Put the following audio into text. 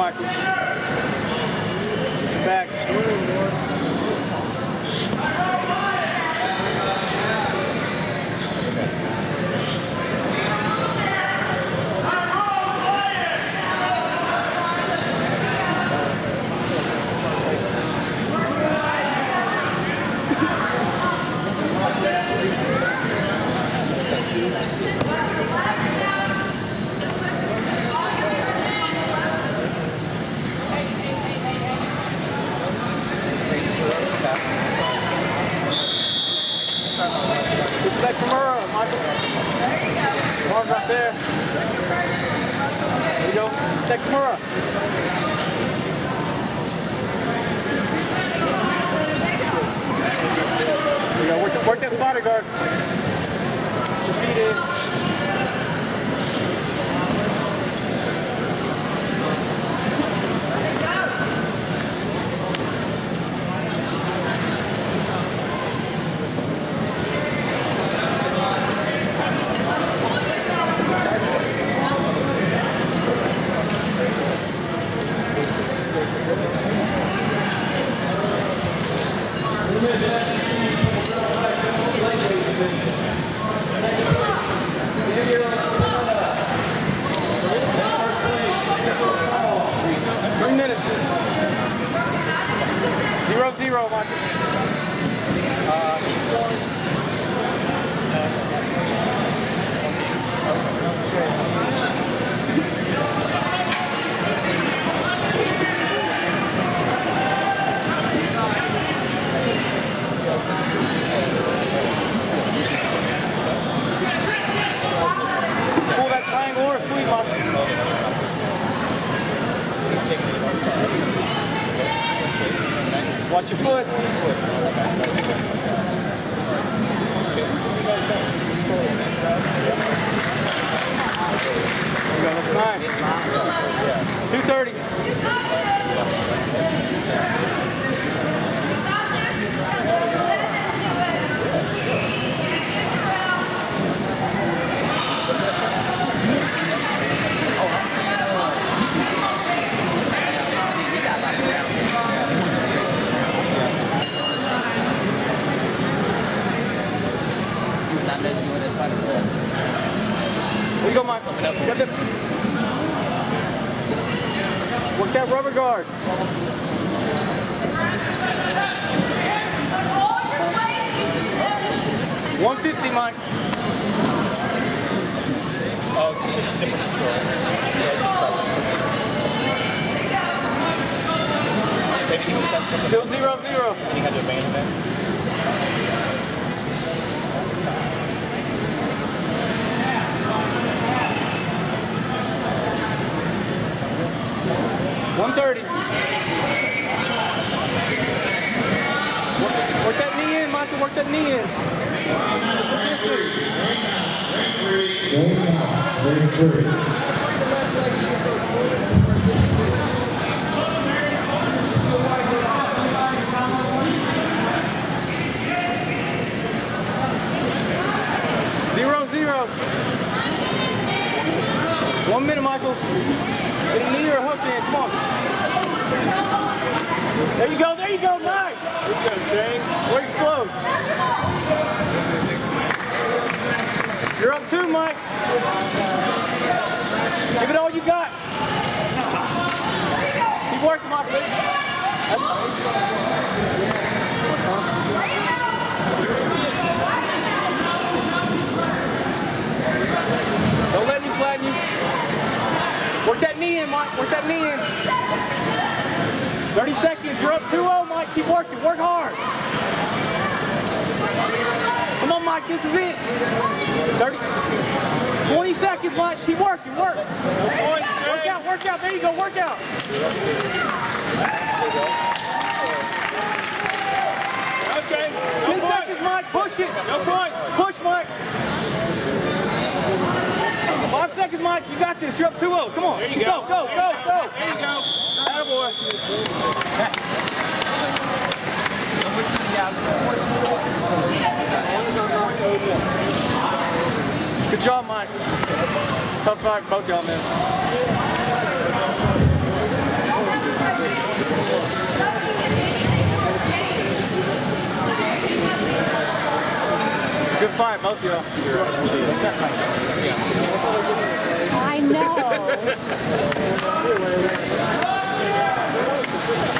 Michael. Take. There you. Work, work that guard. Zero Marcus. Pull that triangle or a sweep, Marcus. Watch your foot. There you go, that's nine. 230. There you go, Mike. Get the- Work that rubber guard. One fifty, Mike. Oh, this is a different control. Still zero zero. 130. Work, work that knee in, Michael. Work that knee in. Very nice. One minute, Michael. Get a knee or a hook in. Come on. There you go. There you go. Nice. Good go, Jane. Or explode. You're up two, Mike. Give it all you got. Keep working, Mike. That's Don't let me flatten you. Work that knee in, Mike. Work that knee in. 30 seconds. You're up 2-0, Mike. Keep working. Work hard. Come on, Mike. This is it. 30. 20 seconds, Mike. Keep working. Work. Work out. Work out. There you go. Work out. Okay. 10 seconds, Mike. Push it. No point. Push, Mike. Five seconds, Mike. You got this. You're up 2-0. Come on. There you go. Go, go, go, go. There you go. Attaboy. Good job, Mike. Tough fight, both y'all, man. Good fight, both y'all. I know. Thank you.